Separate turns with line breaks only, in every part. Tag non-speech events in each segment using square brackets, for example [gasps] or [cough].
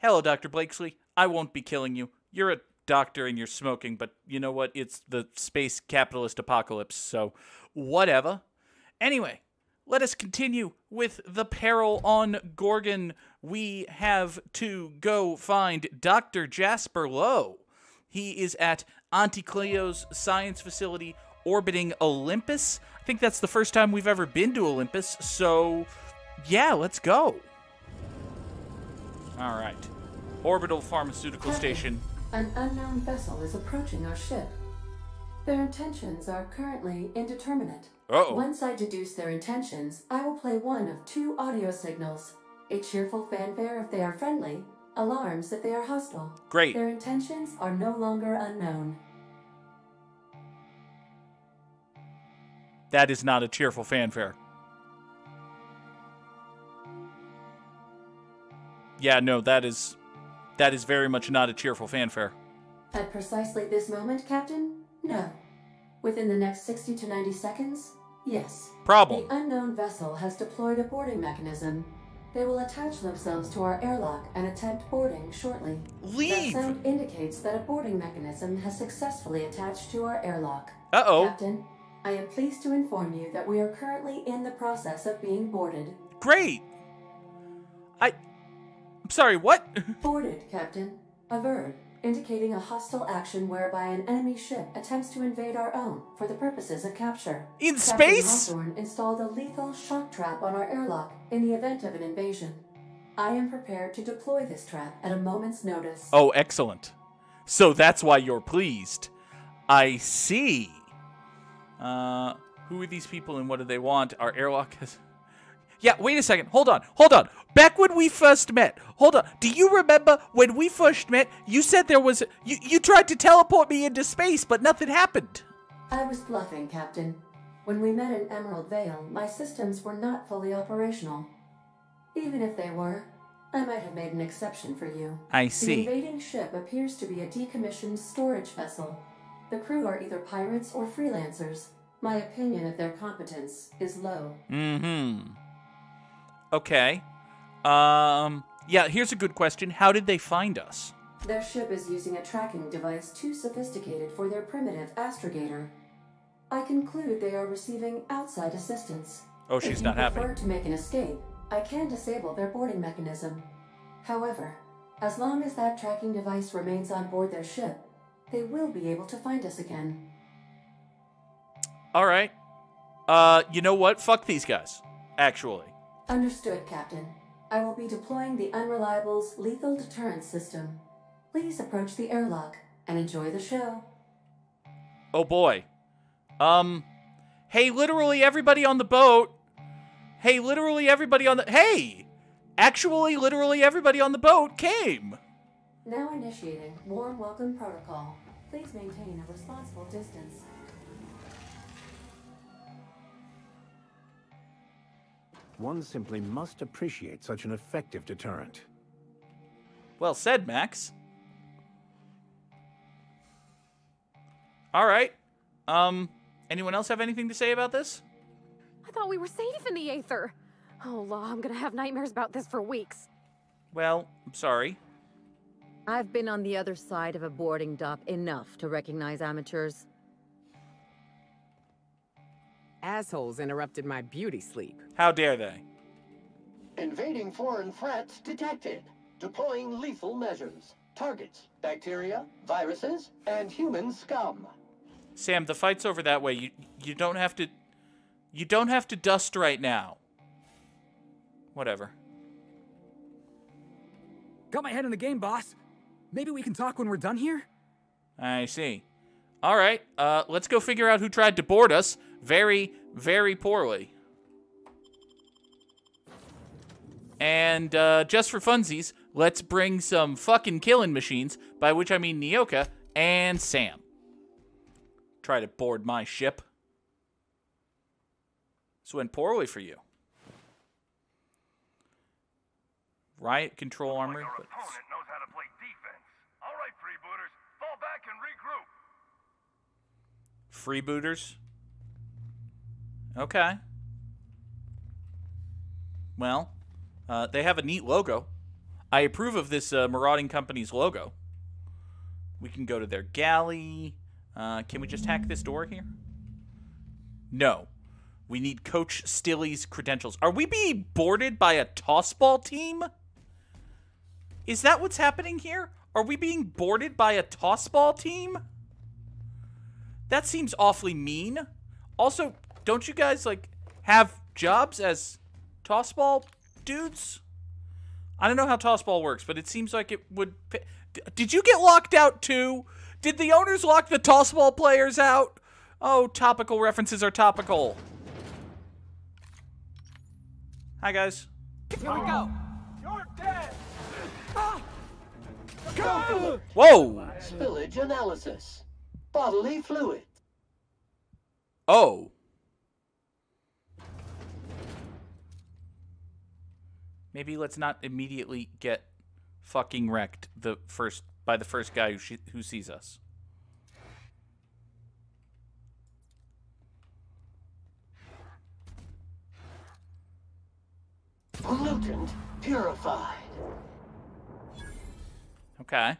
Hello, Dr. Blakesley. I won't be killing you. You're a doctor and you're smoking, but you know what? It's the space capitalist apocalypse, so whatever. Anyway, let us continue with the peril on Gorgon. We have to go find Dr. Jasper Lowe. He is at Auntie Cleo's science facility orbiting Olympus. I think that's the first time we've ever been to Olympus, so yeah, let's go. All right. Orbital Pharmaceutical Station.
An unknown vessel is approaching our ship. Their intentions are currently indeterminate.
Uh-oh.
Once I deduce their intentions, I will play one of two audio signals. A cheerful fanfare if they are friendly, alarms if they are hostile.
Great.
Their intentions are no longer unknown.
That is not a cheerful fanfare. Yeah, no, that is that is very much not a cheerful fanfare.
At precisely this moment, Captain? No. Within the next 60 to 90 seconds? Yes.
Problem.
The unknown vessel has deployed a boarding mechanism. They will attach themselves to our airlock and attempt boarding shortly.
Leave.
That sound indicates that a boarding mechanism has successfully attached to our airlock.
Uh-oh.
Captain, I am pleased to inform you that we are currently in the process of being boarded.
Great. Sorry, what? [laughs]
Boarded, Captain. A verb indicating a hostile action whereby an enemy ship attempts to invade our own for the purposes of capture.
In
Captain
space?
Hawthorne installed a lethal shock trap on our airlock in the event of an invasion. I am prepared to deploy this trap at a moment's notice.
Oh, excellent. So that's why you're pleased. I see. Uh, who are these people and what do they want? Our airlock has. Yeah, wait a second. Hold on. Hold on. Back when we first met. Hold on. Do you remember when we first met? You said there was. You, you tried to teleport me into space, but nothing happened.
I was bluffing, Captain. When we met in Emerald Vale, my systems were not fully operational. Even if they were, I might have made an exception for you.
I see.
The invading ship appears to be a decommissioned storage vessel. The crew are either pirates or freelancers. My opinion of their competence is low.
Mm hmm. Okay. Um. Yeah, here's a good question. How did they find us?
Their ship is using a tracking device too sophisticated for their primitive astrogator. I conclude they are receiving outside assistance.
Oh, she's
if
not
you
happy.
prefer to make an escape, I can disable their boarding mechanism. However, as long as that tracking device remains on board their ship, they will be able to find us again.
All right. Uh, you know what? Fuck these guys. Actually.
Understood, Captain. I will be deploying the Unreliable's lethal deterrence system. Please approach the airlock and enjoy the show.
Oh boy. Um. Hey, literally everybody on the boat. Hey, literally everybody on the. Hey! Actually, literally everybody on the boat came.
Now initiating warm welcome protocol. Please maintain a responsible distance.
One simply must appreciate such an effective deterrent.
Well said, Max. All right. Um. Anyone else have anything to say about this?
I thought we were safe in the Aether. Oh, law, I'm gonna have nightmares about this for weeks.
Well, I'm sorry.
I've been on the other side of a boarding dock enough to recognize amateurs.
Assholes interrupted my beauty sleep.
How dare they?
Invading foreign threats detected. Deploying lethal measures. Targets bacteria, viruses, and human scum.
Sam, the fight's over that way. You you don't have to you don't have to dust right now. Whatever.
Got my head in the game, boss. Maybe we can talk when we're done here?
I see. All right. Uh let's go figure out who tried to board us very very poorly. And uh, just for funsies, let's bring some fucking killing machines, by which I mean Nyoka and Sam. Try to board my ship. This went poorly for you. Riot control armory.
Our
but- Okay. Well, uh, they have a neat logo. I approve of this uh, marauding company's logo. We can go to their galley. Uh, can we just hack this door here? No. We need Coach Stilly's credentials. Are we being boarded by a tossball team? Is that what's happening here? Are we being boarded by a tossball team? That seems awfully mean. Also, don't you guys, like, have jobs as tossball dudes? I don't know how tossball works, but it seems like it would... Pay. Did you get locked out too? Did the owners lock the tossball players out? Oh, topical references are topical. Hi, guys.
Here we go.
You're dead! Go.
Whoa!
Spillage analysis. Bodily fluid.
Oh. Maybe let's not immediately get fucking wrecked the first by the first guy who, sh- who sees us.
Pollutant purified.
Okay.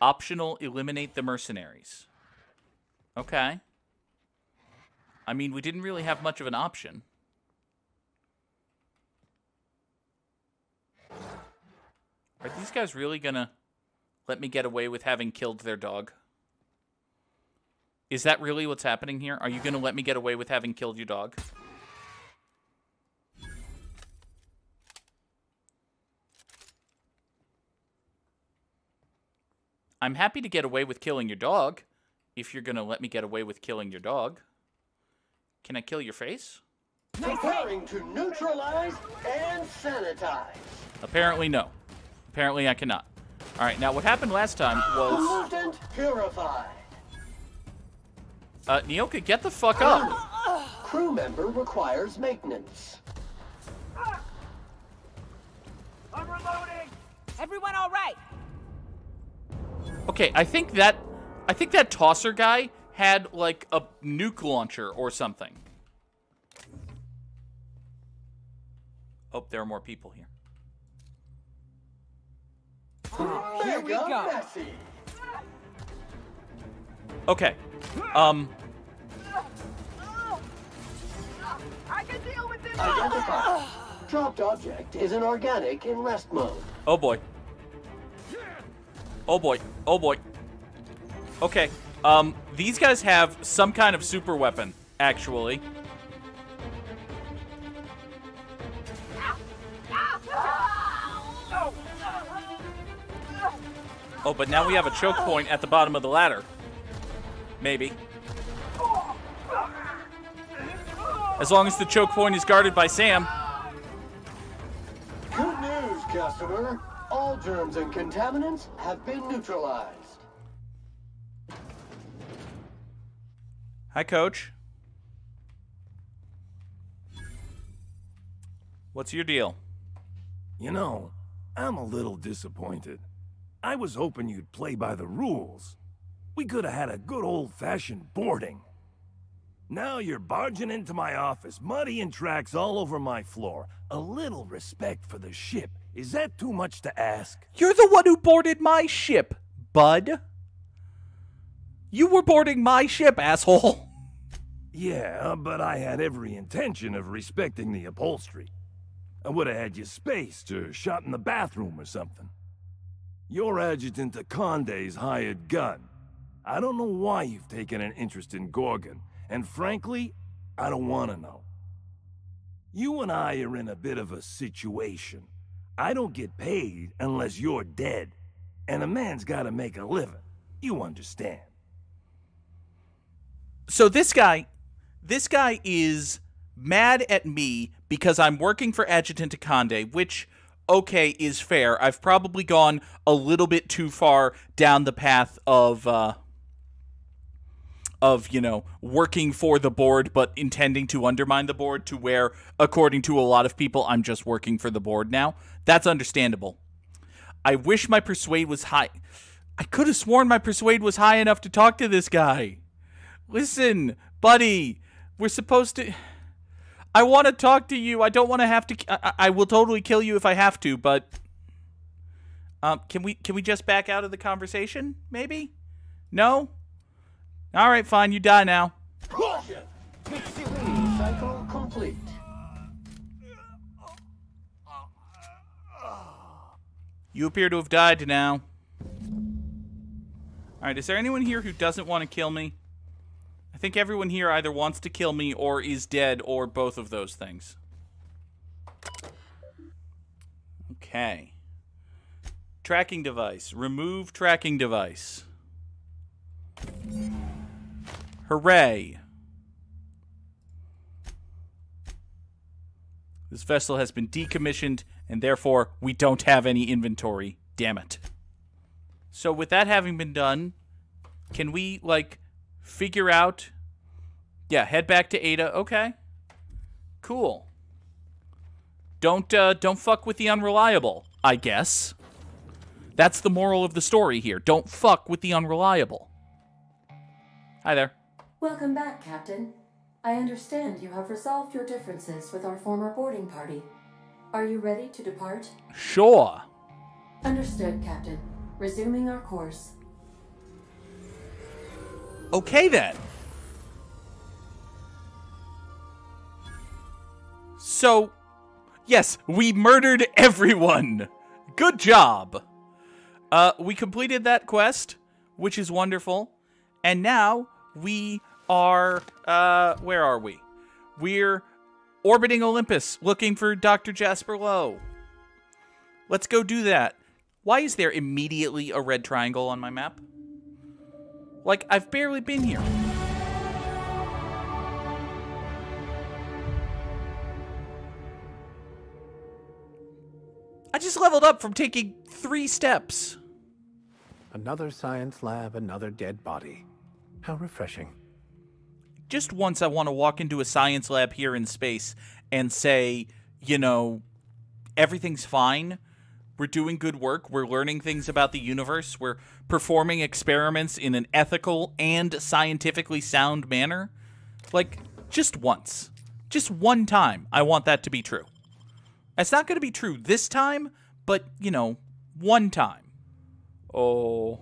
Optional eliminate the mercenaries. Okay. I mean, we didn't really have much of an option. Are these guys really gonna let me get away with having killed their dog? Is that really what's happening here? Are you gonna let me get away with having killed your dog? I'm happy to get away with killing your dog, if you're gonna let me get away with killing your dog. Can I kill your face?
Preparing to neutralize and sanitize.
Apparently, no. Apparently, I cannot. All right, now what happened last time was...
Pollutant purified.
Uh, Nyoka, get the fuck up!
Crew member requires maintenance.
I'm reloading!
Everyone all right?
Okay, I think that... I think that tosser guy had, like, a nuke launcher or something. Oh, there are more people here.
Here we
Mega
go.
messy.
Okay. Um,
I can deal with this!
Identified. Dropped object is an organic in rest mode.
oh boy. Oh boy. Oh boy. Okay. Um, these guys have some kind of super weapon, actually. Oh, but now we have a choke point at the bottom of the ladder. Maybe. As long as the choke point is guarded by Sam.
Good news, customer. All germs and contaminants have been neutralized.
Hi, coach. What's your deal?
You know, I'm a little disappointed. I was hoping you'd play by the rules. We could have had a good old-fashioned boarding. Now you're barging into my office, muddying tracks all over my floor. A little respect for the ship. Is that too much to ask?
You're the one who boarded my ship, bud. You were boarding my ship, asshole.
Yeah, but I had every intention of respecting the upholstery. I would have had you spaced or shot in the bathroom or something. You're Adjutant Akande's hired gun. I don't know why you've taken an interest in Gorgon, and frankly, I don't want to know. You and I are in a bit of a situation. I don't get paid unless you're dead, and a man's got to make a living. You understand.
So this guy, this guy is mad at me because I'm working for Adjutant Akande, which okay is fair. I've probably gone a little bit too far down the path of uh of, you know, working for the board but intending to undermine the board to where according to a lot of people I'm just working for the board now. That's understandable. I wish my persuade was high. I could have sworn my persuade was high enough to talk to this guy. Listen, buddy, we're supposed to. I want to talk to you. I don't want to have to. I, I will totally kill you if I have to, but um, can we can we just back out of the conversation? Maybe. No. All right, fine. You die now.
Cycle complete.
You appear to have died now. All right. Is there anyone here who doesn't want to kill me? I think everyone here either wants to kill me or is dead or both of those things. Okay. Tracking device. Remove tracking device. Hooray. This vessel has been decommissioned, and therefore we don't have any inventory. Damn it. So, with that having been done, can we, like, figure out. Yeah, head back to Ada. Okay. Cool. Don't, uh, don't fuck with the unreliable, I guess. That's the moral of the story here. Don't fuck with the unreliable. Hi there.
Welcome back, Captain. I understand you have resolved your differences with our former boarding party. Are you ready to depart?
Sure.
Understood, Captain. Resuming our course.
Okay then. So, yes, we murdered [laughs] everyone. Good job. Uh, we completed that quest, which is wonderful. And now we are, uh, where are we? We're orbiting Olympus looking for Dr. Jasper Lowe. Let's go do that. Why is there immediately a red triangle on my map? Like, I've barely been here. I just leveled up from taking three steps.
Another science lab, another dead body. How refreshing.
Just once, I want to walk into a science lab here in space and say, you know, everything's fine. We're doing good work. We're learning things about the universe. We're performing experiments in an ethical and scientifically sound manner. Like, just once. Just one time, I want that to be true. It's not going to be true this time, but, you know, one time. Oh.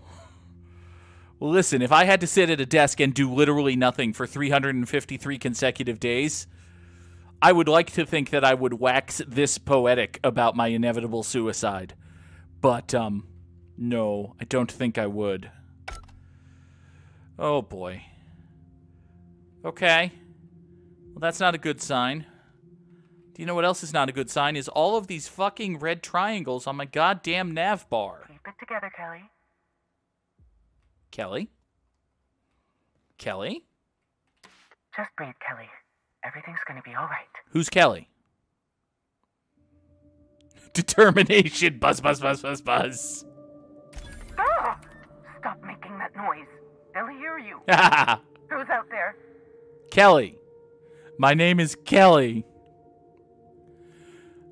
Well, listen, if I had to sit at a desk and do literally nothing for 353 consecutive days, I would like to think that I would wax this poetic about my inevitable suicide. But, um, no, I don't think I would. Oh, boy. Okay. Well, that's not a good sign. Do you know what else is not a good sign? Is all of these fucking red triangles on my goddamn nav bar.
Keep it together, Kelly.
Kelly? Kelly?
Just breathe, Kelly. Everything's gonna be alright.
Who's Kelly? [laughs] Determination. Buzz, buzz, buzz, buzz, buzz.
Ah! Stop making that noise. They'll hear you. [laughs] [laughs] Who's out there?
Kelly. My name is Kelly.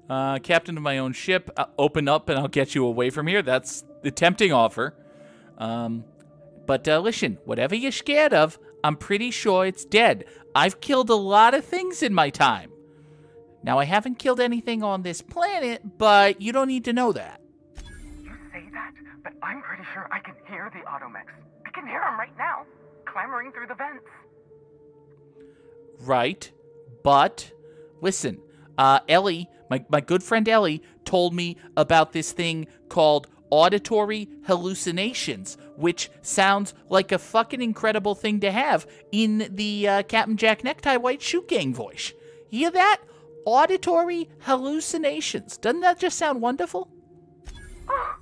Uh, captain of my own ship. Uh, open up and I'll get you away from here. That's the tempting offer. Um, but uh, listen, whatever you're scared of, I'm pretty sure it's dead. I've killed a lot of things in my time. Now, I haven't killed anything on this planet, but you don't need to know that.
You say that, but I'm pretty sure I can hear the Automechs. I can hear them right now, clamoring through the vents.
Right. But, listen, uh, Ellie, my, my good friend Ellie, told me about this thing called auditory hallucinations, which sounds like a fucking incredible thing to have in the uh, Captain Jack Necktie White Shoot Gang voice. Hear that? Auditory hallucinations. Doesn't that just sound wonderful?
Oh,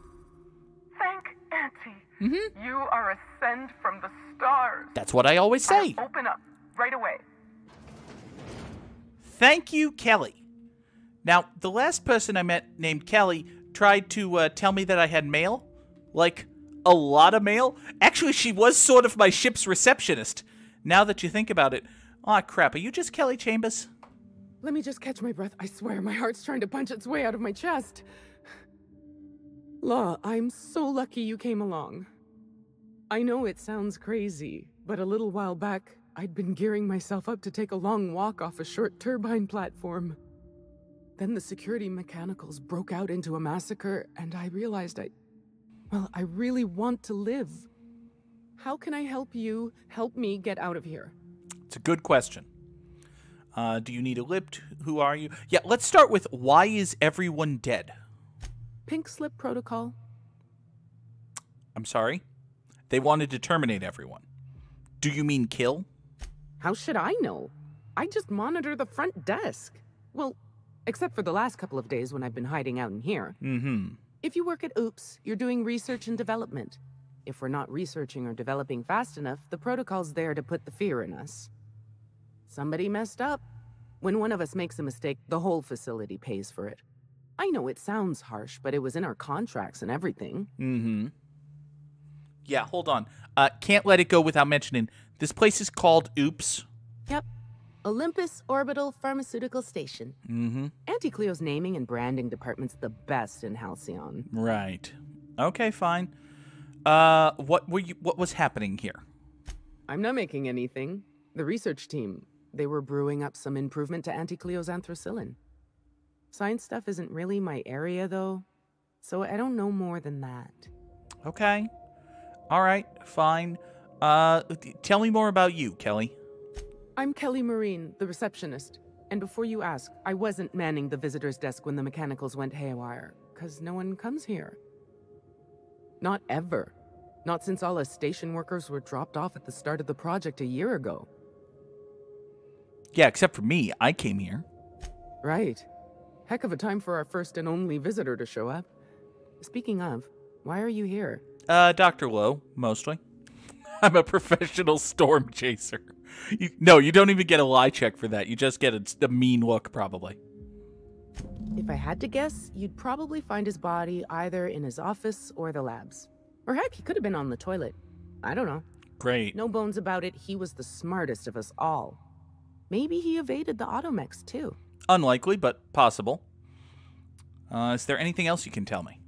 [gasps] thank Auntie.
Mm-hmm.
You are a send from the stars.
That's what I always say.
I'll open up right away.
Thank you, Kelly. Now, the last person I met named Kelly tried to uh, tell me that I had mail. Like, a lot of mail. Actually, she was sort of my ship's receptionist. Now that you think about it. Aw, crap, are you just Kelly Chambers?
Let me just catch my breath. I swear, my heart's trying to punch its way out of my chest. Law, I'm so lucky you came along. I know it sounds crazy, but a little while back, I'd been gearing myself up to take a long walk off a short turbine platform. Then the security mechanicals broke out into a massacre, and I realized I. Well, I really want to live. How can I help you help me get out of here?
It's a good question. Uh, do you need a lift? Who are you? Yeah, let's start with why is everyone dead?
Pink slip protocol.
I'm sorry? They wanted to terminate everyone. Do you mean kill?
How should I know? I just monitor the front desk. Well, except for the last couple of days when I've been hiding out in here.
Mm hmm.
If you work at OOPS, you're doing research and development. If we're not researching or developing fast enough, the protocol's there to put the fear in us. Somebody messed up. When one of us makes a mistake, the whole facility pays for it. I know it sounds harsh, but it was in our contracts and everything.
Mm hmm. Yeah, hold on. Uh, can't let it go without mentioning this place is called Oops.
Yep. Olympus Orbital Pharmaceutical Station.
Mm hmm.
Auntie Cleo's naming and branding department's the best in Halcyon.
Right. Okay, fine. Uh, what were you? What was happening here?
I'm not making anything. The research team, they were brewing up some improvement to Auntie Cleo's anthracillin. Science stuff isn't really my area, though, so I don't know more than that.
Okay. All right, fine. Uh, tell me more about you, Kelly.
I'm Kelly Marine, the receptionist. And before you ask, I wasn't manning the visitor's desk when the mechanicals went haywire, because no one comes here. Not ever. Not since all us station workers were dropped off at the start of the project a year ago.
Yeah, except for me. I came here.
Right. Heck of a time for our first and only visitor to show up. Speaking of, why are you here?
Uh, Dr. Lowe, mostly. [laughs] I'm a professional storm chaser. You, no, you don't even get a lie check for that. You just get a, a mean look, probably.
If I had to guess, you'd probably find his body either in his office or the labs. Or heck, he could have been on the toilet. I don't know.
Great.
No bones about it, he was the smartest of us all. Maybe he evaded the automechs too.
Unlikely, but possible. Uh, is there anything else you can tell me?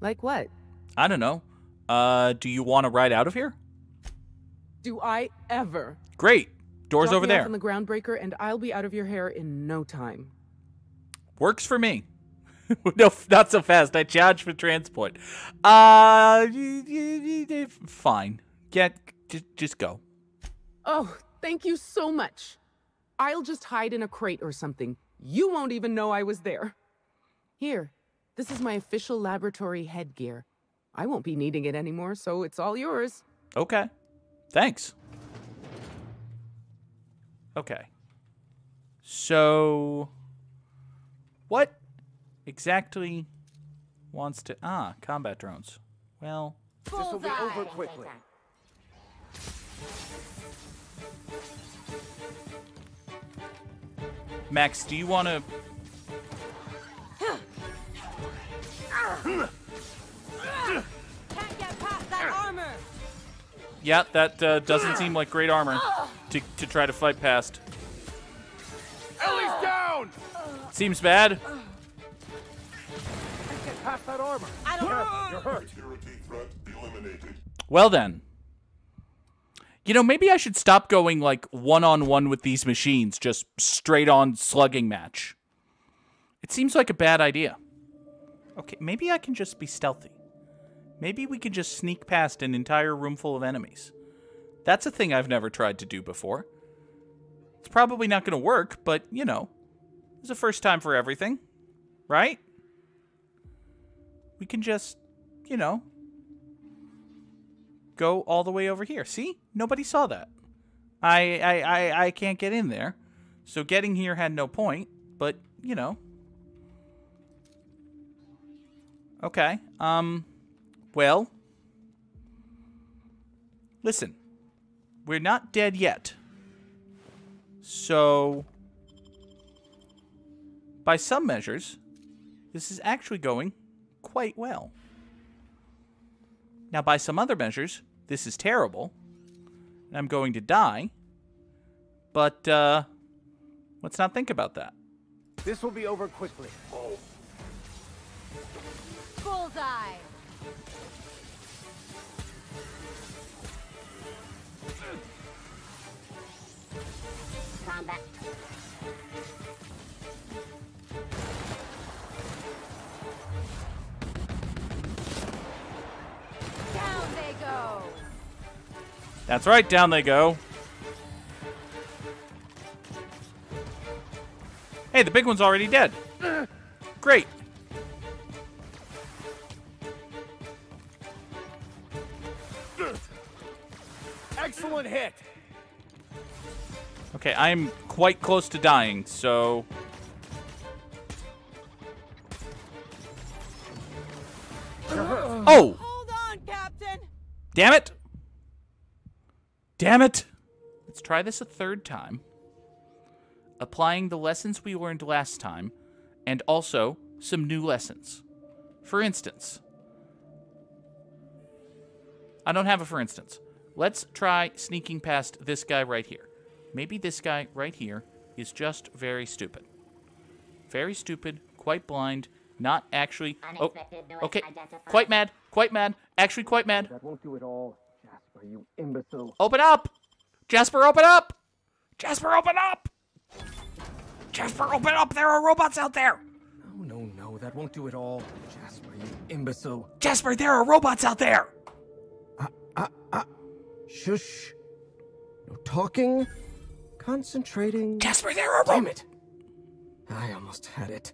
Like what?
I don't know. Uh, do you want to ride out of here?
Do I ever?
Great. Doors
Drop
over there.
on the groundbreaker, and I'll be out of your hair in no time.
Works for me. [laughs] no, not so fast. I charge for transport. Uh, fine. Get, just, just go.
Oh, thank you so much. I'll just hide in a crate or something. You won't even know I was there. Here, this is my official laboratory headgear. I won't be needing it anymore, so it's all yours.
Okay. Thanks. Okay. So, what exactly wants to. Ah, combat drones. Well.
This will be over quickly.
Max, do you want to.
Can't get past that armor.
Yeah, that uh, doesn't seem like great armor to, to try to fight past.
Ellie's down!
Seems bad.
Get past that armor.
I don't
you're hurt.
Well then. You know, maybe I should stop going like one on one with these machines, just straight on slugging match. It seems like a bad idea. Okay, maybe I can just be stealthy. Maybe we can just sneak past an entire room full of enemies. That's a thing I've never tried to do before. It's probably not going to work, but you know, it's a first time for everything, right? We can just, you know, go all the way over here. See? Nobody saw that. I I I, I can't get in there. So getting here had no point, but you know. Okay. Um well, listen. We're not dead yet. So by some measures, this is actually going quite well. Now, by some other measures, this is terrible, and I'm going to die. But uh, let's not think about that.
This will be over quickly.
Bullseye.
Combat.
Down they go.
That's right, down they go. Hey, the big one's already dead. [clears throat] Great.
Excellent hit.
Okay, I'm quite close to dying, so. Uh-huh. Oh!
Hold on, Captain.
Damn it! Damn it! Let's try this a third time. Applying the lessons we learned last time, and also some new lessons. For instance, I don't have a for instance. Let's try sneaking past this guy right here. Maybe this guy right here is just very stupid. Very stupid, quite blind, not actually. Oh, okay. Quite mad, quite mad, actually quite mad.
That won't do it all. Jasper, you imbecile.
Open up! Jasper, open up! Jasper, open up! Jasper, open up! There are robots out there!
No, no, no, that won't do it all. Jasper, you imbecile.
Jasper, there are robots out there!
Uh, uh, uh, shush. No talking. Concentrating.
Jasper, there are
Damn it. I almost had it.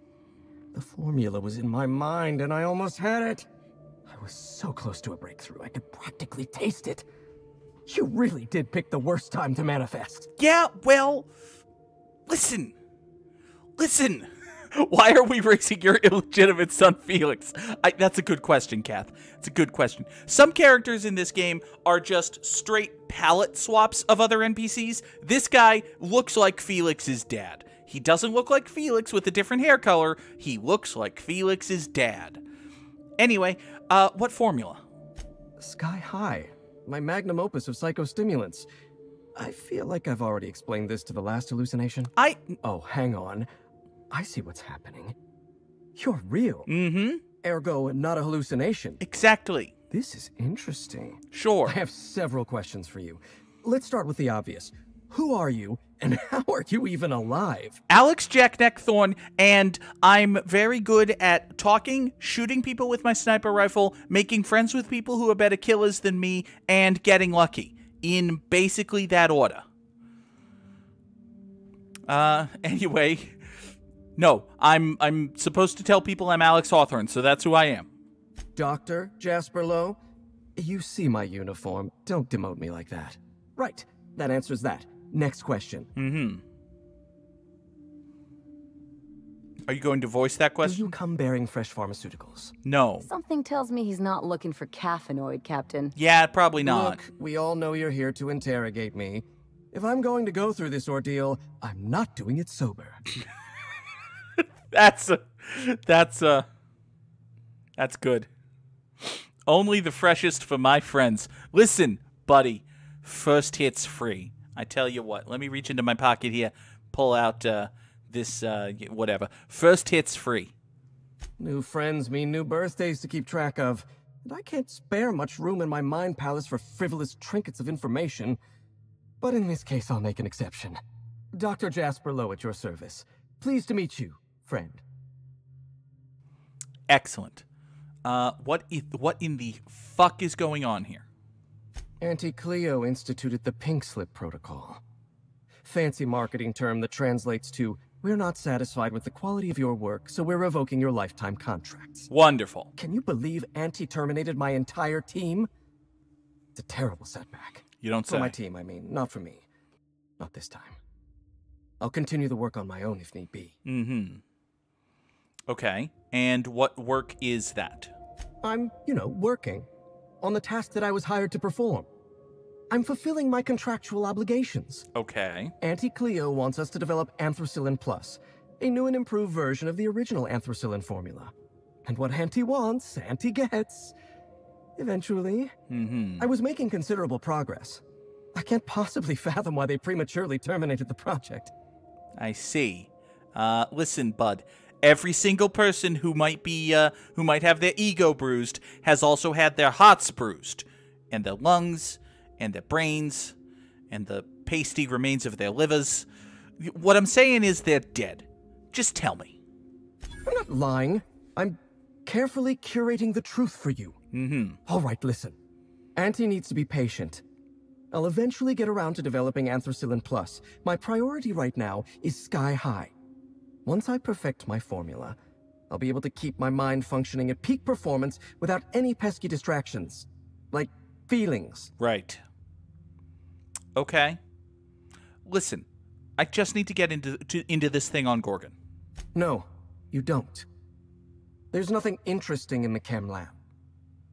The formula was in my mind, and I almost had it. I was so close to a breakthrough, I could practically taste it. You really did pick the worst time to manifest.
Yeah, well, listen. Listen. [laughs] Why are we raising your illegitimate son Felix? I, that's a good question, Kath. It's a good question. Some characters in this game are just straight palette swaps of other NPCs. This guy looks like Felix's dad. He doesn't look like Felix with a different hair color. He looks like Felix's dad. Anyway, uh, what formula?
Sky High, my magnum opus of psychostimulants. I feel like I've already explained this to the last hallucination.
I.
Oh, hang on. I see what's happening. You're real.
Mm hmm.
Ergo, not a hallucination.
Exactly.
This is interesting.
Sure.
I have several questions for you. Let's start with the obvious. Who are you, and [laughs] how are you even alive?
Alex Jack Neckthorn, and I'm very good at talking, shooting people with my sniper rifle, making friends with people who are better killers than me, and getting lucky. In basically that order. Uh, [laughs] anyway, no, I'm I'm supposed to tell people I'm Alex Hawthorne, so that's who I am.
Doctor Jasper Lowe? You see my uniform. Don't demote me like that. Right, that answers that. Next question.
Mm-hmm. Are you going to voice that
Do
question?
you come bearing fresh pharmaceuticals?
No.
Something tells me he's not looking for caffeinoid, Captain.
Yeah, probably not.
Look, we all know you're here to interrogate me. If I'm going to go through this ordeal, I'm not doing it sober. [laughs] [laughs]
That's a, that's a, that's good. Only the freshest for my friends. Listen, buddy, first hit's free. I tell you what. Let me reach into my pocket here, pull out uh, this uh, whatever. First hit's free.
New friends mean new birthdays to keep track of, and I can't spare much room in my mind palace for frivolous trinkets of information. But in this case, I'll make an exception. Dr. Jasper Lowe at your service. Pleased to meet you, friend.
Excellent. Uh, what i- what in the fuck is going on here?
Auntie Cleo instituted the Pink Slip Protocol. Fancy marketing term that translates to We're not satisfied with the quality of your work, so we're revoking your lifetime contracts.
Wonderful.
Can you believe Auntie terminated my entire team? It's a terrible setback.
You don't
For my team, I mean, not for me. Not this time. I'll continue the work on my own if need be.
Mm-hmm. Okay. And what work is that?
I'm, you know, working on the task that I was hired to perform. I'm fulfilling my contractual obligations.
Okay.
Auntie Cleo wants us to develop Anthracillin Plus, a new and improved version of the original Anthracillin formula. And what Auntie wants, Auntie gets. Eventually.
Mm-hmm.
I was making considerable progress. I can't possibly [laughs] fathom why they prematurely terminated the project.
I see. Uh, listen, bud. Every single person who might be, uh, who might have their ego bruised has also had their hearts bruised, and their lungs, and their brains, and the pasty remains of their livers. What I'm saying is they're dead. Just tell me.
I'm not lying. I'm carefully curating the truth for you.
Mm-hmm.
All right, listen. Auntie needs to be patient. I'll eventually get around to developing Anthracillin Plus. My priority right now is sky high. Once I perfect my formula, I'll be able to keep my mind functioning at peak performance without any pesky distractions. Like feelings.
Right. Okay. Listen, I just need to get into to, into this thing on Gorgon.
No, you don't. There's nothing interesting in the chem lab.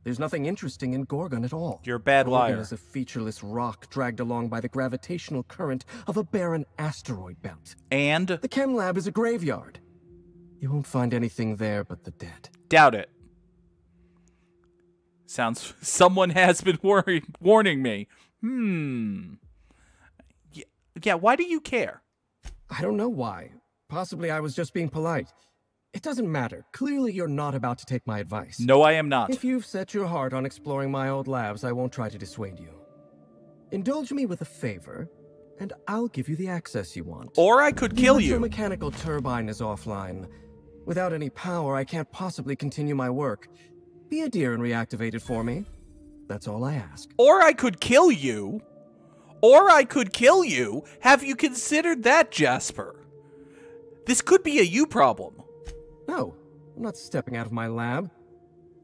There's nothing interesting in Gorgon at all.
You're a bad
Gorgon
liar.
is a featureless rock dragged along by the gravitational current of a barren asteroid belt.
And
The chem lab is a graveyard. You won't find anything there but the dead.
doubt it. Sounds [laughs] someone has been worry, warning me. Hmm. Yeah, yeah, why do you care?
I don't know why. Possibly I was just being polite. It doesn't matter. Clearly you're not about to take my advice.
No, I am not.
If you've set your heart on exploring my old labs, I won't try to dissuade you. Indulge me with a favor, and I'll give you the access you want.
Or I could kill you.
mechanical turbine is offline. Without any power, I can't possibly continue my work. Be a dear and reactivate it for me. That's all I ask.
Or I could kill you. Or I could kill you. Have you considered that, Jasper? This could be a you problem.
No, I'm not stepping out of my lab.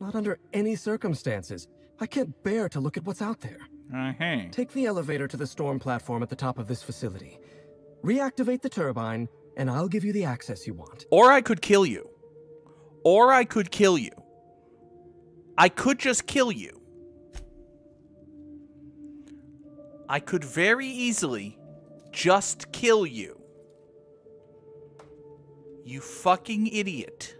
Not under any circumstances. I can't bear to look at what's out there.
Uh-huh.
Take the elevator to the storm platform at the top of this facility. Reactivate the turbine, and I'll give you the access you want.
Or I could kill you. Or I could kill you. I could just kill you. I could very easily just kill you. You fucking idiot.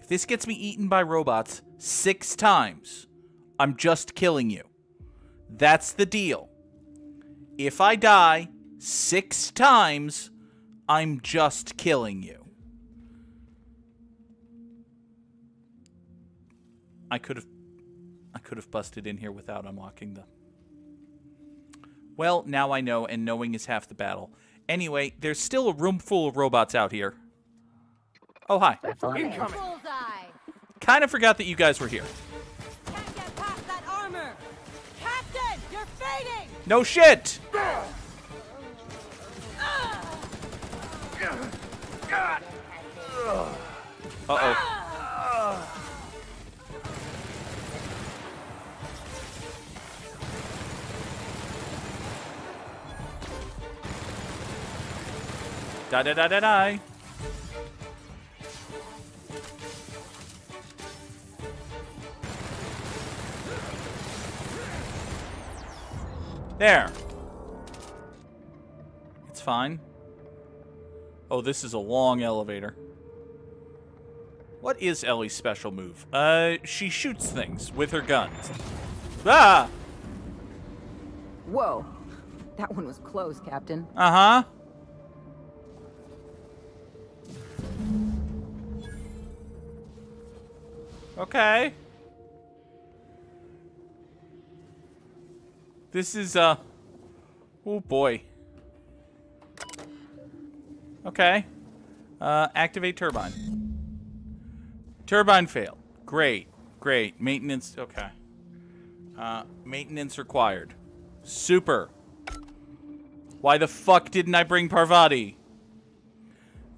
If this gets me eaten by robots six times, I'm just killing you. That's the deal. If I die six times, I'm just killing you. I could have I could have busted in here without unlocking the Well, now I know and knowing is half the battle. Anyway, there's still a room full of robots out here. Oh, hi.
Incoming.
Kind of forgot that you guys were here.
Can't get past that armor! Captain, you're fading!
No shit. Ah. Uh-oh. Ah. Da da da da da. There. It's fine. Oh, this is a long elevator. What is Ellie's special move? Uh, she shoots things with her guns. Ah!
Whoa. That one was close, Captain.
Uh-huh. Okay. This is, uh... Oh, boy. Okay. Uh, activate turbine. Turbine failed. Great. Great. Maintenance... Okay. Uh, maintenance required. Super. Why the fuck didn't I bring Parvati?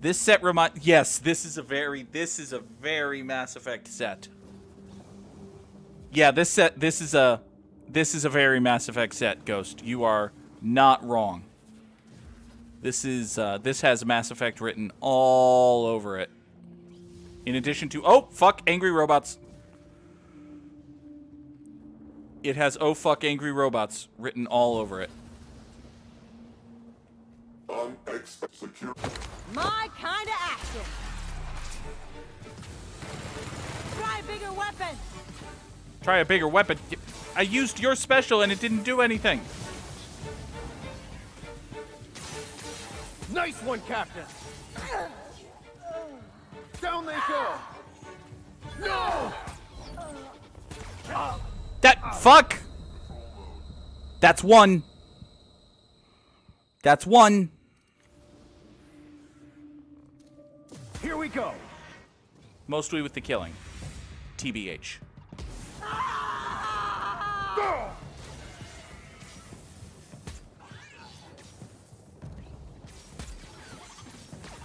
This set remind Yes, this is a very this is a very Mass Effect set. Yeah, this set this is a this is a very Mass Effect set, Ghost. You are not wrong. This is uh, this has Mass Effect written all over it. In addition to oh fuck angry robots. It has oh fuck angry robots written all over it.
My kind of action! Try a bigger weapon!
Try a bigger weapon. I used your special and it didn't do anything.
Nice one, Captain. Down they go. No!
That fuck. That's one. That's one.
We go.
Mostly with the killing. TBH.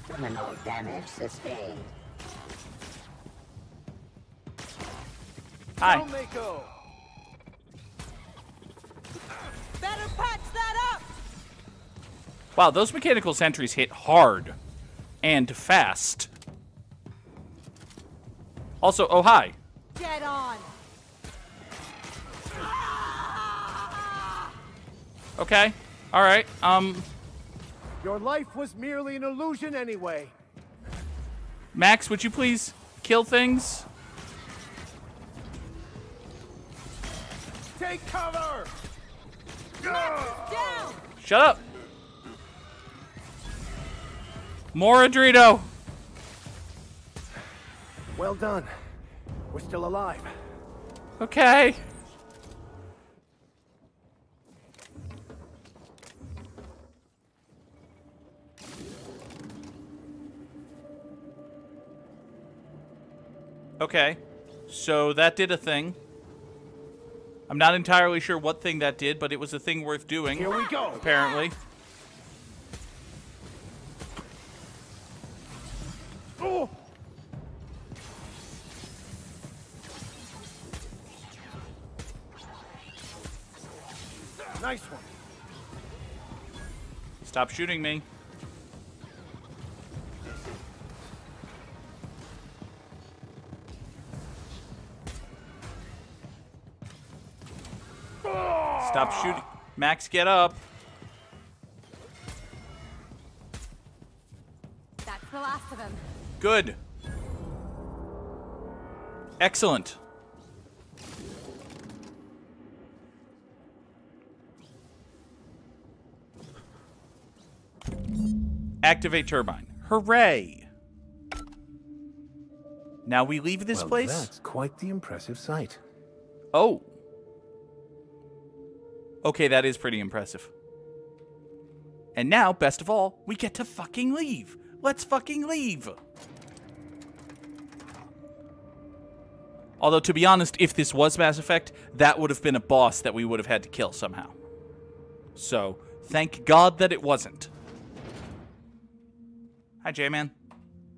Criminal damage sustained.
Hi.
Mako.
Better patch that up!
Wow, those mechanical sentries hit hard and fast. Also, oh hi.
Get on!
Okay. All right. Um,
Your life was merely an illusion anyway.
Max, would you please kill things?
Take cover!
Down!
Shut up. More Adrito.
Well done. We're still alive.
Okay. Okay. So that did a thing. I'm not entirely sure what thing that did, but it was a thing worth doing.
Here we go.
Apparently.
Nice one.
Stop shooting me. Stop shooting. Max, get up.
That's the last of them.
Good. Excellent. Activate turbine. Hooray! Now we leave this
well,
place?
That's quite the impressive sight.
Oh. Okay, that is pretty impressive. And now, best of all, we get to fucking leave. Let's fucking leave. Although, to be honest, if this was Mass Effect, that would have been a boss that we would have had to kill somehow. So, thank God that it wasn't. Hi, J-Man.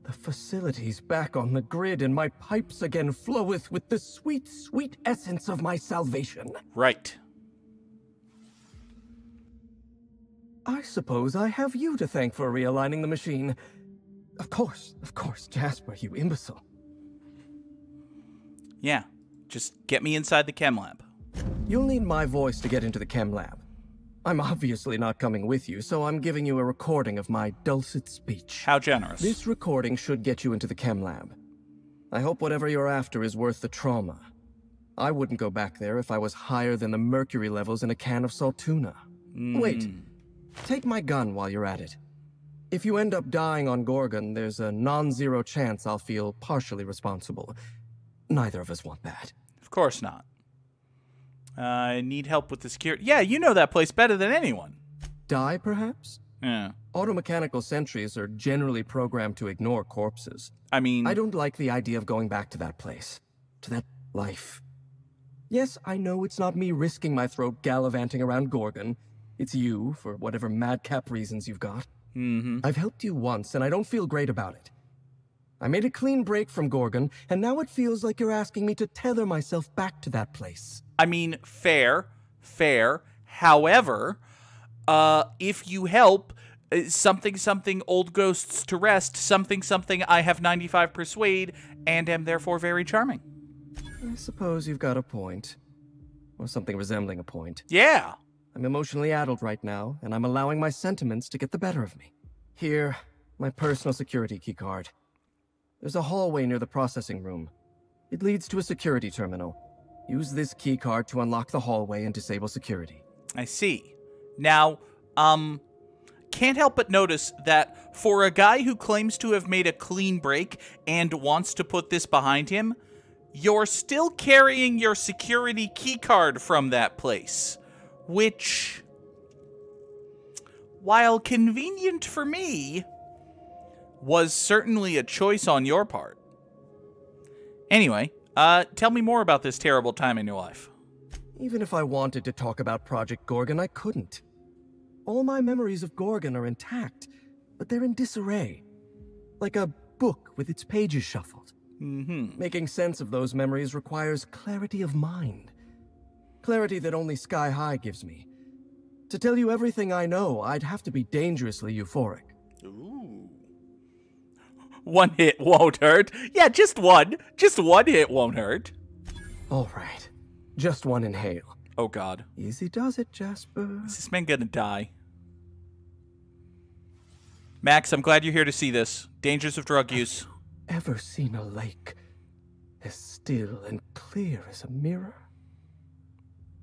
The facility's back on the grid, and my pipes again floweth with the sweet, sweet essence of my salvation.
Right.
I suppose I have you to thank for realigning the machine. Of course, of course, Jasper, you imbecile.
Yeah. Just get me inside the chem lab.
You'll need my voice to get into the chem lab. I'm obviously not coming with you, so I'm giving you a recording of my dulcet speech.
How generous.
This recording should get you into the chem lab. I hope whatever you're after is worth the trauma. I wouldn't go back there if I was higher than the mercury levels in a can of salt tuna. Wait,
Mm.
take my gun while you're at it. If you end up dying on Gorgon, there's a non-zero chance I'll feel partially responsible. Neither of us want that.
Of course not. I need help with the security. Yeah, you know that place better than anyone.
Die, perhaps?
Yeah.
Automechanical sentries are generally programmed to ignore corpses.
I mean,
I don't like the idea of going back to that place, to that life. Yes, I know it's not me risking my throat gallivanting around Gorgon. It's you, for whatever madcap reasons you've got.
Mm-hmm.
I've helped you once, and I don't feel great about it. I made a clean break from Gorgon, and now it feels like you're asking me to tether myself back to that place.
I mean, fair, fair. However, uh, if you help uh, something something old ghosts to rest, something something I have 95 persuade and am therefore very charming.
I suppose you've got a point. Or something resembling a point.
Yeah.
I'm emotionally addled right now, and I'm allowing my sentiments to get the better of me. Here, my personal security keycard. There's a hallway near the processing room. It leads to a security terminal. Use this keycard to unlock the hallway and disable security.
I see. Now, um, can't help but notice that for a guy who claims to have made a clean break and wants to put this behind him, you're still carrying your security keycard from that place. Which. while convenient for me, was certainly a choice on your part. Anyway, uh, tell me more about this terrible time in your life.
Even if I wanted to talk about Project Gorgon, I couldn't. All my memories of Gorgon are intact, but they're in disarray. Like a book with its pages shuffled.
Mm-hmm.
Making sense of those memories requires clarity of mind. Clarity that only Sky High gives me. To tell you everything I know, I'd have to be dangerously euphoric.
Ooh. One hit won't hurt. Yeah, just one. Just one hit won't hurt.
All right. Just one inhale.
Oh, God.
Easy does it, Jasper.
Is this man gonna die? Max, I'm glad you're here to see this. Dangers of drug use.
Ever seen a lake as still and clear as a mirror?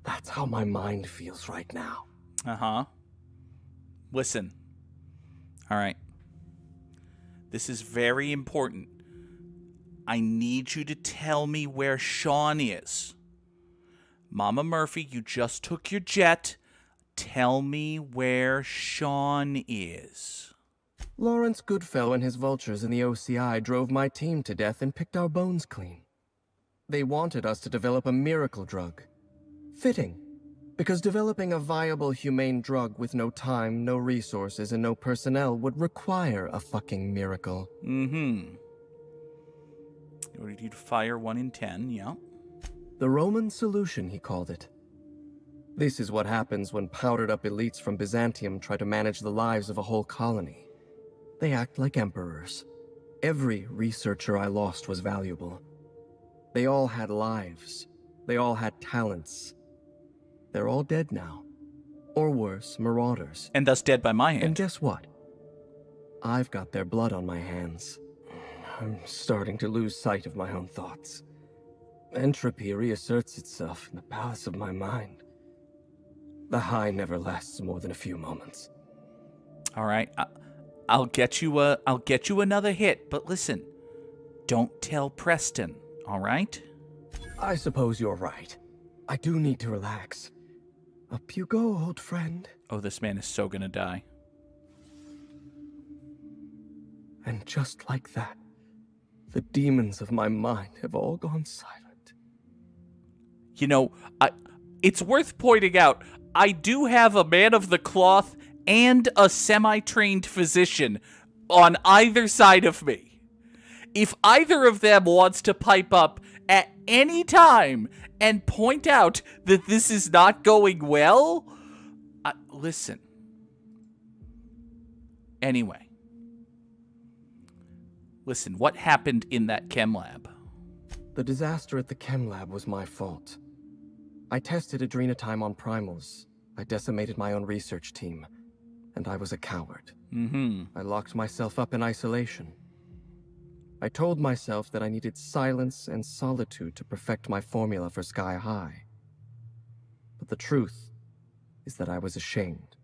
That's how my mind feels right now.
Uh huh. Listen. All right. This is very important. I need you to tell me where Sean is. Mama Murphy, you just took your jet. Tell me where Sean is.
Lawrence Goodfellow and his vultures in the OCI drove my team to death and picked our bones clean. They wanted us to develop a miracle drug. Fitting, because developing a viable humane drug with no time, no resources, and no personnel would require a fucking miracle.
Mm-hmm. You to fire one in ten, yeah.
The Roman solution, he called it. This is what happens when powdered up elites from Byzantium try to manage the lives of a whole colony. They act like emperors. Every researcher I lost was valuable. They all had lives. They all had talents. They're all dead now. Or worse, marauders.
And thus dead by my hand.
And guess what? I've got their blood on my hands. I'm starting to lose sight of my own thoughts. Entropy reasserts itself in the palace of my mind. The high never lasts more than a few moments.
All right. I- I'll get you a I'll get you another hit, but listen. Don't tell Preston, all right?
I suppose you're right. I do need to relax. Up you go, old friend.
Oh, this man is so gonna die.
And just like that, the demons of my mind have all gone silent.
You know, I it's worth pointing out, I do have a man of the cloth and a semi-trained physician on either side of me. If either of them wants to pipe up at any time and point out that this is not going well, I, listen. Anyway. Listen, what happened in that chem lab?
The disaster at the chem lab was my fault. I tested adrenatime on primals. I decimated my own research team. And I was a coward.
Mm-hmm.
I locked myself up in isolation. I told myself that I needed silence and solitude to perfect my formula for Sky High. But the truth is that I was ashamed.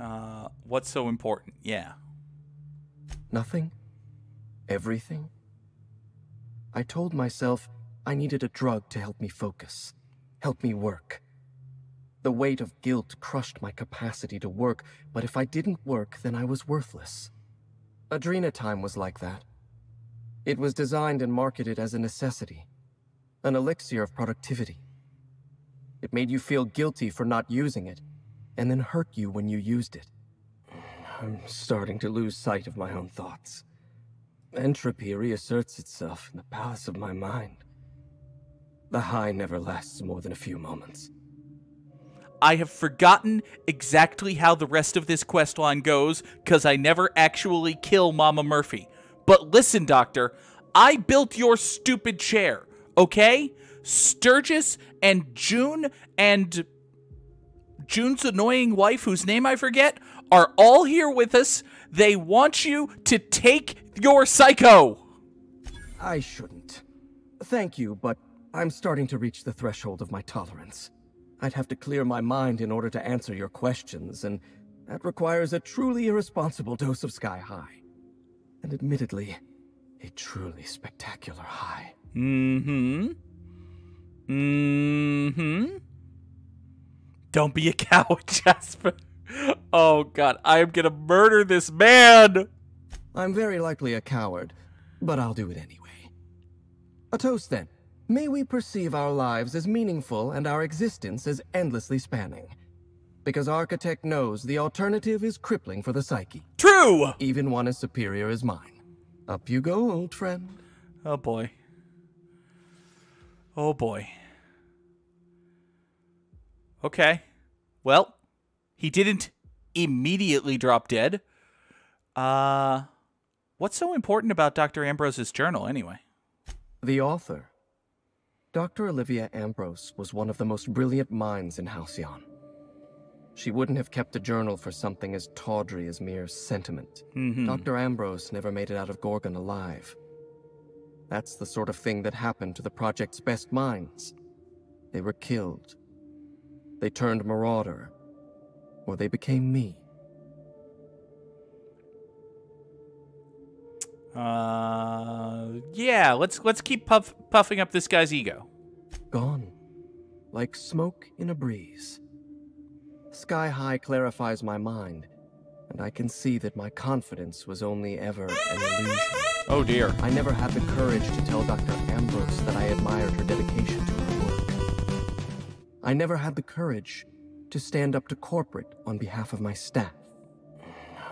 Uh, what's so important? Yeah.
Nothing? Everything? I told myself I needed a drug to help me focus, help me work. The weight of guilt crushed my capacity to work, but if I didn't work, then I was worthless. Adrenatime was like that. It was designed and marketed as a necessity, an elixir of productivity. It made you feel guilty for not using it, and then hurt you when you used it. I'm starting to lose sight of my own thoughts. Entropy reasserts itself in the palace of my mind. The high never lasts more than a few moments.
I have forgotten exactly how the rest of this quest line goes because I never actually kill Mama Murphy. But listen, Doctor, I built your stupid chair, okay? Sturgis and June and June's annoying wife, whose name I forget, are all here with us. They want you to take your psycho.
I shouldn't. Thank you, but I'm starting to reach the threshold of my tolerance. I'd have to clear my mind in order to answer your questions, and that requires a truly irresponsible dose of Sky High. And admittedly, a truly spectacular high.
Mm-hmm. Mm-hmm. Don't be a [laughs] coward, Jasper. Oh god, I am gonna murder this man.
I'm very likely a coward, but I'll do it anyway. A toast then. May we perceive our lives as meaningful and our existence as endlessly spanning. Because Architect knows the alternative is crippling for the psyche.
True!
Even one as superior as mine. Up you go, old friend.
Oh boy. Oh boy. Okay. Well, he didn't immediately drop dead. Uh what's so important about Dr. Ambrose's journal anyway?
The author. Dr. Olivia Ambrose was one of the most brilliant minds in Halcyon. She wouldn't have kept a journal for something as tawdry as mere sentiment.
Mhm.
Dr. Ambrose never made it out of Gorgon alive. That's the sort of thing that happened to the project's best minds. They were killed. They turned marauder. Or they became me.
Uh yeah, let's let's keep puff, puffing up this guy's ego.
Gone. Like smoke in a breeze. Sky High clarifies my mind, and I can see that my confidence was only ever an illusion.
Oh dear.
I never had the courage to tell Dr. Ambrose that I admired her dedication to her work. I never had the courage to stand up to corporate on behalf of my staff.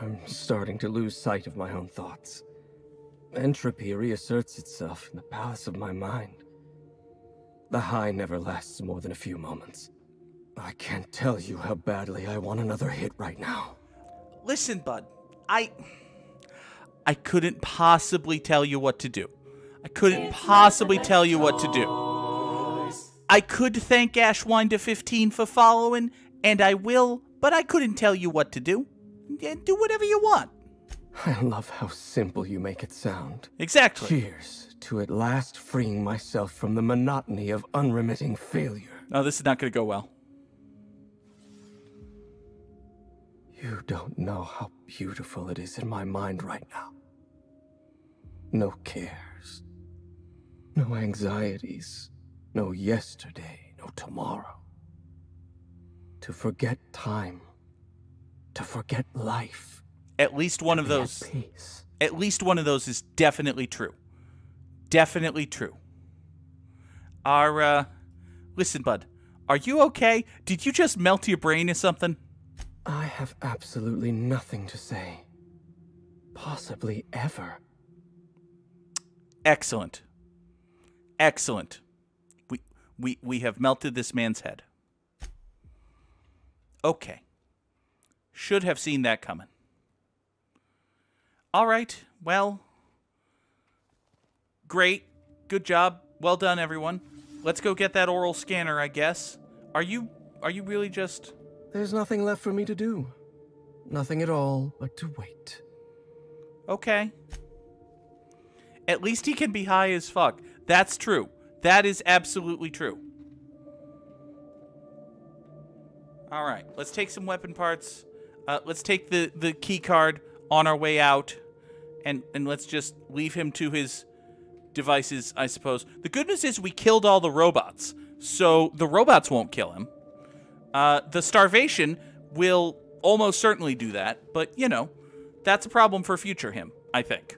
I'm starting to lose sight of my own thoughts. Entropy reasserts itself in the palace of my mind. The high never lasts more than a few moments. I can't tell you how badly I want another hit right now.
Listen, bud. I I couldn't possibly tell you what to do. I couldn't possibly tell you what to do. I could thank Ashwinder 15 for following, and I will, but I couldn't tell you what to do. Do whatever you want.
I love how simple you make it sound.
Exactly.
Cheers to at last freeing myself from the monotony of unremitting failure.
No, this is not going to go well.
You don't know how beautiful it is in my mind right now. No cares. No anxieties. No yesterday. No tomorrow. To forget time. To forget life.
At least one of those.
peace.
At least one of those is definitely true. Definitely true. Are uh listen, bud. Are you okay? Did you just melt your brain or something?
I have absolutely nothing to say. Possibly ever.
Excellent. Excellent. We we we have melted this man's head. Okay. Should have seen that coming. All right. Well, great. Good job. Well done everyone. Let's go get that oral scanner, I guess. Are you are you really just
There's nothing left for me to do. Nothing at all but to wait.
Okay. At least he can be high as fuck. That's true. That is absolutely true. All right, let's take some weapon parts. Uh, let's take the the key card on our way out, and and let's just leave him to his devices. I suppose. The good news is we killed all the robots, so the robots won't kill him. Uh, the starvation will almost certainly do that, but you know, that's a problem for future him. I think.